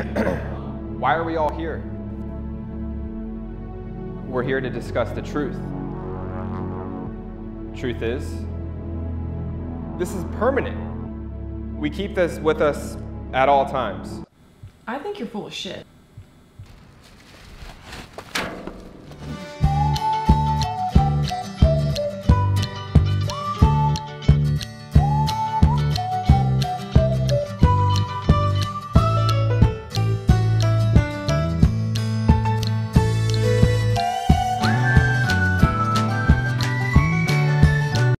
Why are we all here? We're here to discuss the truth. Truth is, this is permanent. We keep this with us at all times. I think you're full of shit.